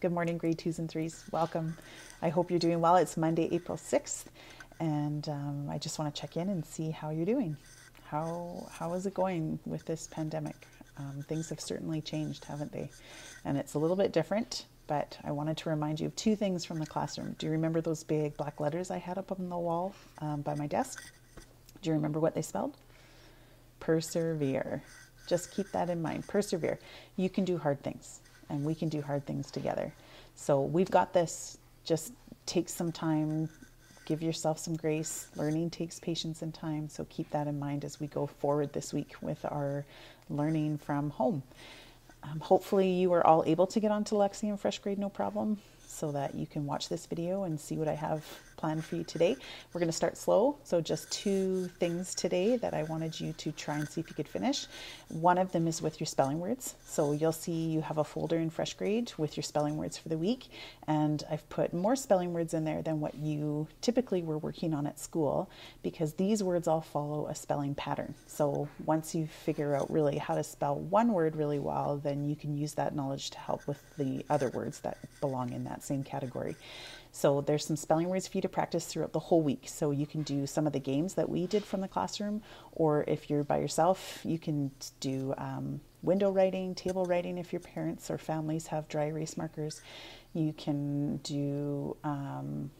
Good morning, grade twos and threes. Welcome. I hope you're doing well. It's Monday, April 6th, and um, I just want to check in and see how you're doing. How, how is it going with this pandemic? Um, things have certainly changed, haven't they? And it's a little bit different, but I wanted to remind you of two things from the classroom. Do you remember those big black letters I had up on the wall um, by my desk? Do you remember what they spelled? Persevere. Just keep that in mind. Persevere. You can do hard things and we can do hard things together. So we've got this. Just take some time, give yourself some grace. Learning takes patience and time, so keep that in mind as we go forward this week with our learning from home. Um, hopefully, you are all able to get onto Lexia and Fresh Grade no problem so that you can watch this video and see what I have planned for you today. We're going to start slow, so just two things today that I wanted you to try and see if you could finish. One of them is with your spelling words. So you'll see you have a folder in Fresh Grade with your spelling words for the week, and I've put more spelling words in there than what you typically were working on at school because these words all follow a spelling pattern. So once you figure out really how to spell one word really well, then you can use that knowledge to help with the other words that belong in that same category. So there's some spelling words for you to practice throughout the whole week. So you can do some of the games that we did from the classroom, or if you're by yourself, you can do um, window writing, table writing if your parents or families have dry erase markers. You can do um,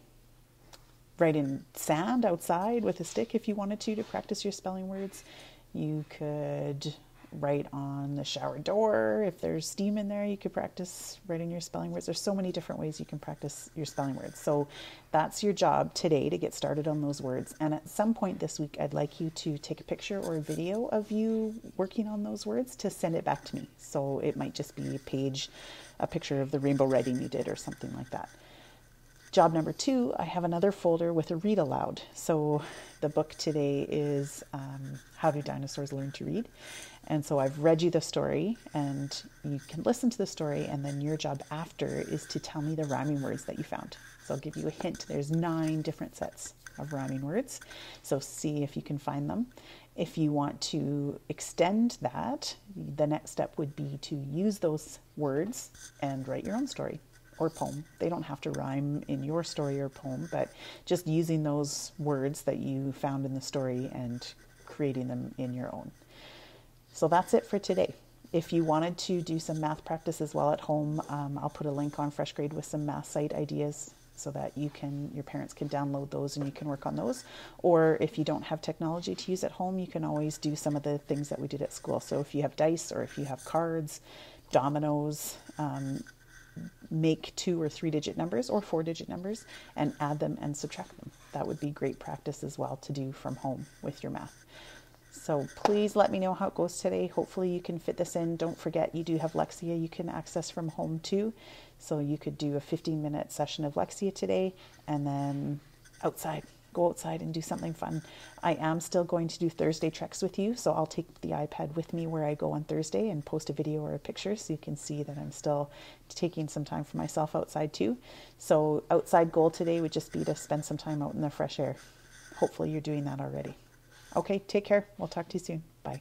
write in sand outside with a stick if you wanted to to practice your spelling words. You could write on the shower door. If there's steam in there, you could practice writing your spelling words. There's so many different ways you can practice your spelling words. So that's your job today to get started on those words. And at some point this week, I'd like you to take a picture or a video of you working on those words to send it back to me. So it might just be a page, a picture of the rainbow writing you did or something like that. Job number two, I have another folder with a read aloud. So the book today is um, How Do Dinosaurs Learn to Read? And so I've read you the story, and you can listen to the story, and then your job after is to tell me the rhyming words that you found. So I'll give you a hint. There's nine different sets of rhyming words. So see if you can find them. If you want to extend that, the next step would be to use those words and write your own story or poem. They don't have to rhyme in your story or poem, but just using those words that you found in the story and creating them in your own. So that's it for today. If you wanted to do some math practice as well at home, um, I'll put a link on Fresh Grade with some math site ideas so that you can your parents can download those and you can work on those or if you don't have technology to use at home you can always do some of the things that we did at school so if you have dice or if you have cards dominoes um, make two or three digit numbers or four digit numbers and add them and subtract them. That would be great practice as well to do from home with your math. So please let me know how it goes today. Hopefully you can fit this in. Don't forget you do have Lexia you can access from home too. So you could do a 15 minute session of Lexia today and then outside go outside and do something fun. I am still going to do Thursday treks with you, so I'll take the iPad with me where I go on Thursday and post a video or a picture so you can see that I'm still taking some time for myself outside too. So, outside goal today would just be to spend some time out in the fresh air. Hopefully, you're doing that already. Okay, take care. We'll talk to you soon. Bye.